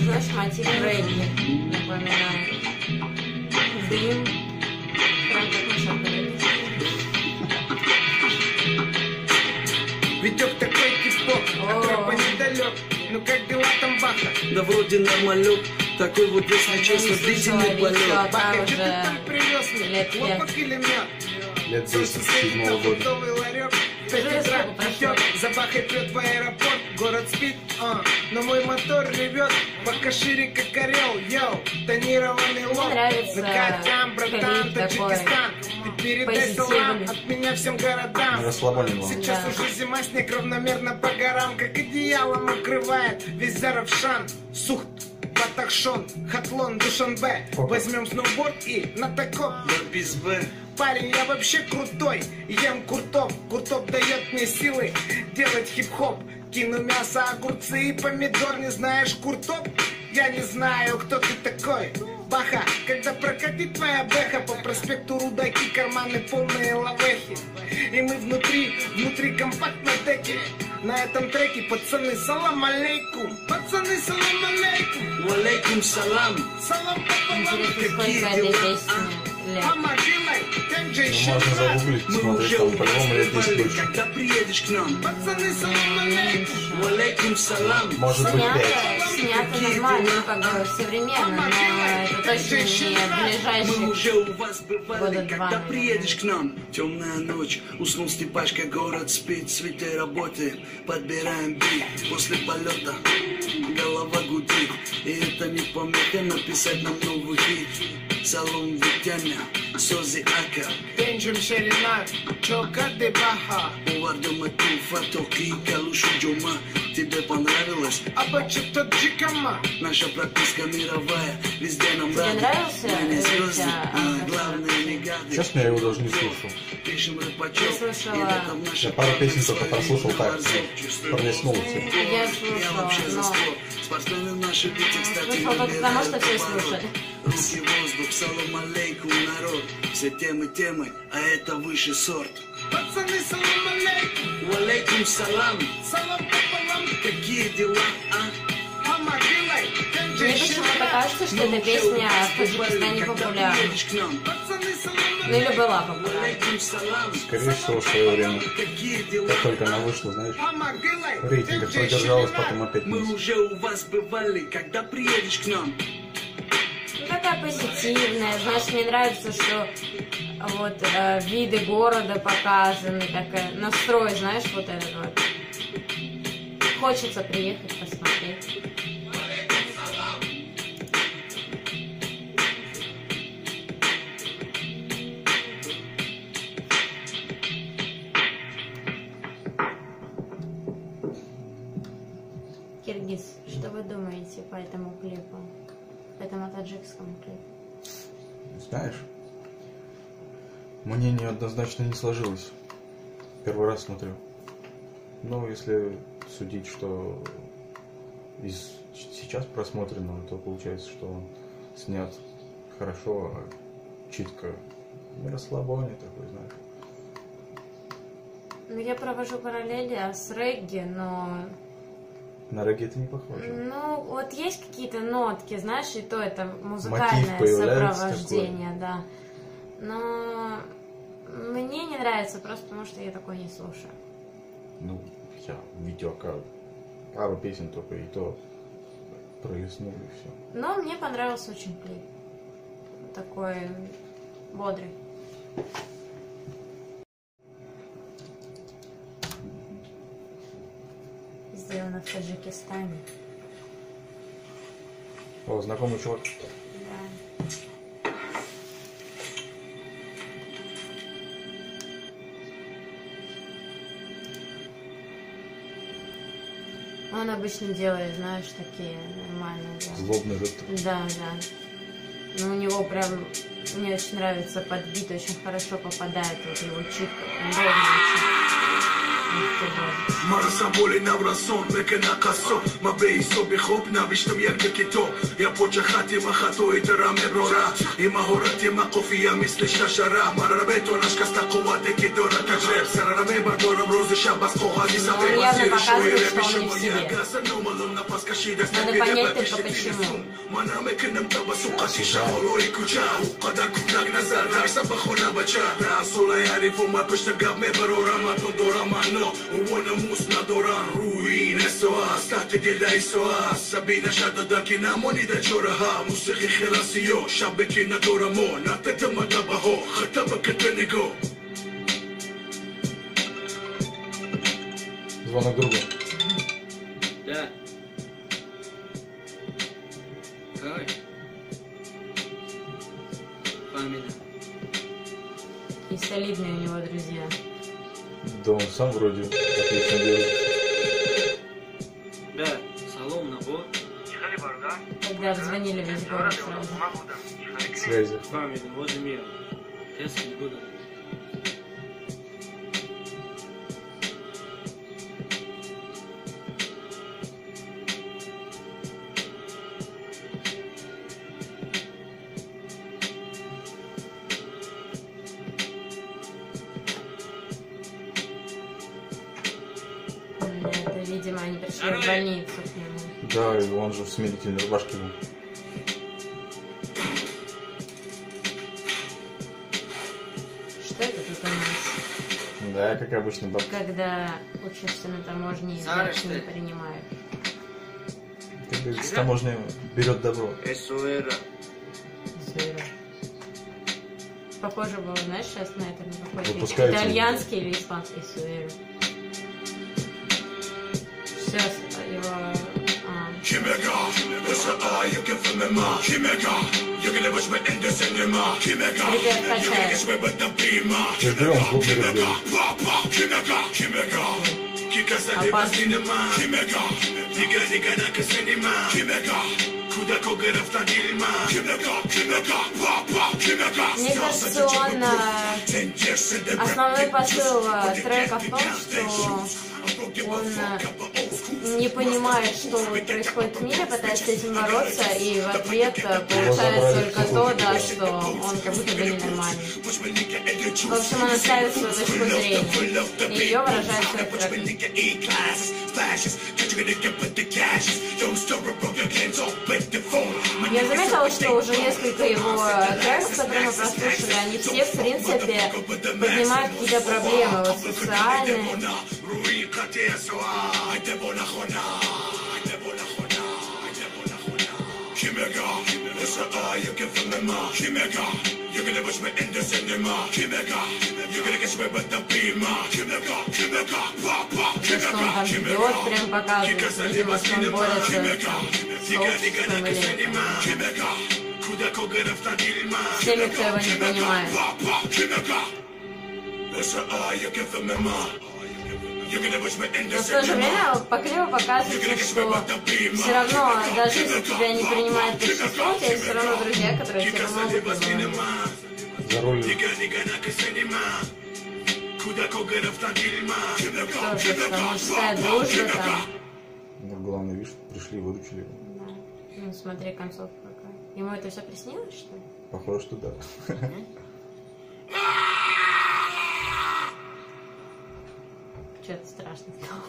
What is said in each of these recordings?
Знаешь, мотив регги напоминает. Дым. Прям как. Витек такой типок, О. от недалек. Ну как дела там Баха? Да вроде нормалек, такой вот, если Я честно, длительный полет. Баха, что ты там привез мне? Хлопок или мед? Лет Солнце 10 светит седьмого года. пять утра сколько прошло? идет, за Бахой прет в аэропорт. Город спит, а, но мой мотор ревет, пока шире как орел. Йоу, тонированный лоб. нравится Ну как там, братан, Таджикистан? Ты передай салам от меня всем городам. Сейчас Да. уже зима, снег равномерно по горам, как одеялом укрывает весь Заравшан. Сухт, Батахшон, Хатлон, Душанбе. Возьмем сноуборд и на таком. Без Б. Парень, я вообще крутой, ем куртоп, куртоп дает мне силы делать хип-хоп. Кину мясо, огурцы и помидор, не знаешь куртоп? Я не знаю, кто ты такой. Баха, когда прокатит твоя бэха по проспекту Рудаки, карманы полные лавехи. И мы внутри, внутри компактной деки. На этом треке пацаны, салам алейкум. Пацаны, салам алейкум. Валейкум салам. Салам пополам. Какие дела, лет. Помогилай, как же еще Ну, Можно загуглить, Мы посмотреть, уже там у вас по-любому лет 10 бывали, точно. когда приедешь к нам. Пацаны, салам алейкум. Валейкум салам. Может быть 5. Снято нормально, ну, как бы современно, но это точно не Мы ближайший. уже у вас бывали, Года два, когда приедешь к нам. Темная ночь, уснул Степашка, город спит, цветы работаем, подбираем бит. После полета голова гудит, и это не помеха написать нам новый хит. Салон Витяня, Сози Ака, Benjamin Шеринат, Чока де Баха. Увардома Туфа, Токи, Калушу Джума. Тебе понравилось? Абача Таджикама. Наша прописка мировая, везде нам Тебе рады. нравился Мы не звезды, а Ака? главные не гады. Честно, я его даже не слушал. Пишем Я рэпачок, Я пару песен только прослушал так, борзов. пролистнул все. Я слушала, вообще за но... спорт. Спортсмены наши дети, кстати, Слушала только потому, что все выбирают поворот. слушали. Руки воздух, салам алейкум, народ. Все темы темы, а это высший сорт. Пацаны, салам алейкум. Валейкум салам, Салам пополам. Какие дела, а? Как же Мне почему-то кажется, что эта песня в Таджикистане популярна. Ну или была популярна. Скорее всего, в свое время. Как только она вышла, знаешь, в рейтингах продержалась, потом опять Мы уже у вас бывали, когда приедешь к нам. Ну, такая позитивная. Знаешь, мне нравится, что вот э, виды города показаны, такая настрой, знаешь, вот этот вот. Хочется приехать посмотреть. Киргиз, что вы думаете по этому клипу? По этому таджикскому клипу? Знаешь, мнение однозначно не сложилось. Первый раз смотрю. Но если судить, что из сейчас просмотренного, то получается, что он снят хорошо, а читко на расслабоне такой, знаешь. Ну, я провожу параллели а с регги, но... На регги это не похоже. Ну, вот есть какие-то нотки, знаешь, и то это музыкальное сопровождение, да. Но мне не нравится просто потому, что я такое не слушаю. Ну, я видео как пару песен только и то пролистнул и все. Но мне понравился очень клип. Такой бодрый. Сделано в Таджикистане. О, знакомый чувак. Он обычно делает, знаешь, такие нормальные. Да, Злобный рэп. да. да. Но у него прям, мне очень нравится подбит, очень хорошо попадает вот его прям ровно очень. марасамоли наврасон мекана қассоб ма беҳисоби хуб навиштам яке китоб я почахати ма хатоитара меброра и маҳорати ма қуфия мисли шашара. Марара бетонаш каста қуввате ки дора таҷреб сарара мебардорам рӯзи шаб аз коғази мана мекунам табасуқати шаҳолои кӯча уқадар кӯдак назар. Дарса бахона бача. Расулаярифума пишта гап мебарорам ату дорам ано Milano U unë musë në doran Ruine soas Tati gjeda i soas Sabina shada da kina moni da qora ha Musikhi khilasi jo Shabe kina dora mo Na të të më daba ho Këtaba këtë një go Звонок другу. Да. Как? Память. И солидная Да он сам вроде отлично делает. Да. Салом на вот. Когда звонили весь город сразу. Связи. Фамилия. Вот мир. Тест не буду. Это, видимо, они пришли в больницу к нему. Да, и он же в смирительной рубашке был. Что это тут у нас? Да, как обычно, баб. Когда учишься на таможне и Сара, сдачи что не принимают. Как говорится, с таможни берет добро. Era. Зеро. Похоже было, знаешь, сейчас на это на какой-то итальянский или испанский суэро. Сейчас его... а, Kimega, esa a you can feel me ma Kimega, you can never spend in the cinema Kimega, Ребят, you can качает. get sweat with the beamer Ждем, клубный Kimega, ребят. papa, Kimega, Kimega Kika sa de Опасно. cinema Kimega, diga diga na ka cinema Kimega, куда кога рафта дильма Kimega, Kimega, papa, Kimega Мне кажется, он... а, Основной посыл а, трека в том, что он а, не понимает, что происходит в мире, пытается с этим бороться, и в ответ а, получается только то, да, что он как будто бы ненормальный. В общем, он оставит свою точку зрения, и ее выражает в своих треках. Я заметила, что уже несколько его треков, которые мы прослушали, они все, в принципе, поднимают какие-то проблемы вот социальные. Kimega, esa a you can feel me ma Kimega, you can never spend in the cinema Kimega, you can get sweat with the beamer Kimega, Kimega, papa что он там бьет, прям показывает, видимо, что он борется с сообществом или с теми, кто его не понимает. Но в то же время по клипу показывается, что все равно, даже если тебя не принимает большинство, у тебя есть все равно друзья, которые тебя помогут. там. Ну, главное, видишь, пришли и выручили его. Да. Ну, смотри, концовка какая. Ему это все приснилось, что ли? Похоже, что да. Что-то страшно стало.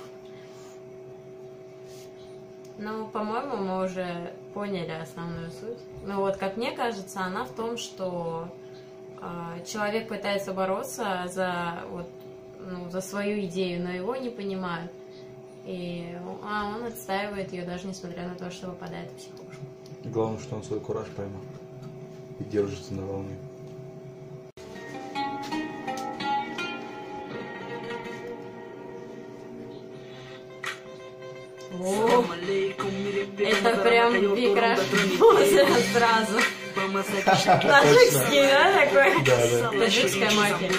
Ну, по-моему, мы уже поняли основную суть. Ну вот, как мне кажется, она в том, что а, человек пытается бороться за вот ну, за свою идею, но его не понимают. И а он отстаивает ее даже несмотря на то, что выпадает в психушку. Главное, что он свой кураж поймал. И держится на волне. Викраш сразу. Таджикский, да, такой? Таджикская мафия.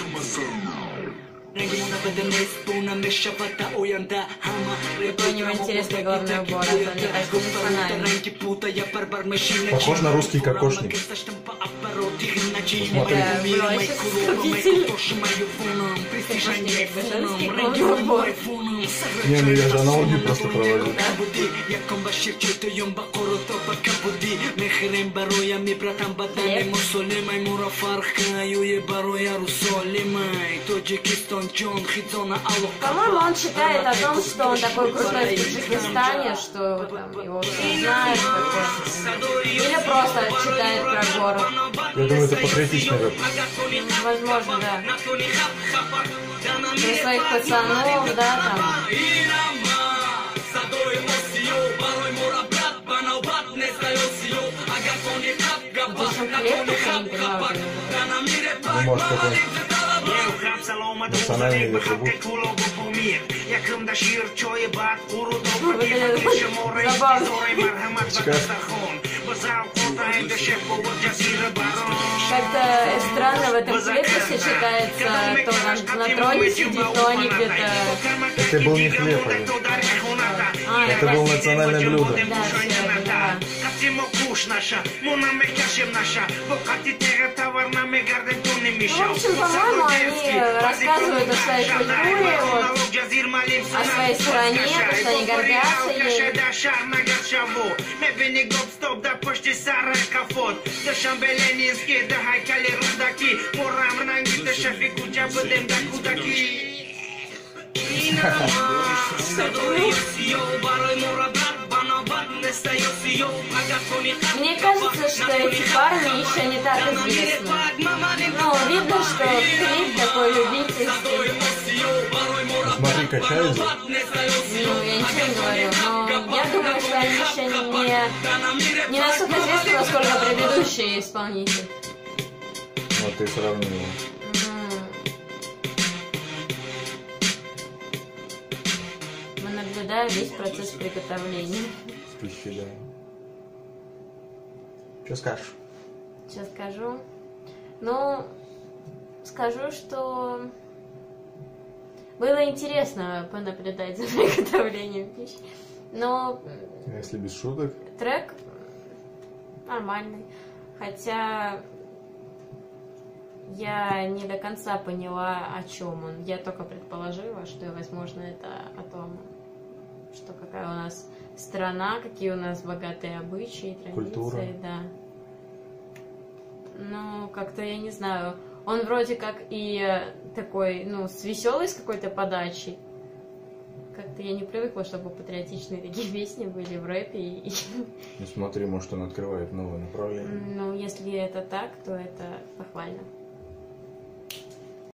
Какой у него интересный головной убор, а то мне кажется, не фонарик. Похож на русский кокошник. Не, ну я же аналогию просто проводил. По-моему, он считает о том, что он такой крутой в Таджикистане, что там, его знают. Или просто читает про город. Я думаю, это патриотичный рэп. Возможно, да. Про своих пацанов, да, там. Это. Ну, может, какой национальный атрибут. Забавно. Как-то странно в этом клипе сочетается то на, на троне сидит, то они где-то... Это был не хлеб, а А, это был простите. национальное блюдо. Да, все, я поняла. Ну, в общем, по-моему, они рассказывают о своей культуре, вот, о своей стране, то, что они гордятся гоп-стоп да почти сарай кафот За шамбеленински да хайкали рудаки Морам ранги да шафи куча бъдем да кудаки Мне кажется, что эти парни еще не так известны. Ну, видно, что клип такой любительский. Смотри, качается. Ну, я ничего не говорю, но я думаю, что они еще не, не настолько известны, насколько предыдущие исполнители. Вот ты сравнил. М. Мы наблюдаем весь процесс приготовления. Пищей, да. Что скажешь? Сейчас скажу. Ну, скажу, что было интересно понаблюдать за приготовлением пищи. Но Если без шуток. трек нормальный. Хотя я не до конца поняла, о чем он. Я только предположила, что, возможно, это о том, что какая у нас страна, какие у нас богатые обычаи, традиции, Культура. да. Ну, как-то я не знаю. Он вроде как и э, такой, ну, с веселой с какой-то подачей. Как-то я не привыкла, чтобы патриотичные такие песни были в рэпе. И, Ну смотри, может он открывает новое направление. ну, если это так, то это похвально.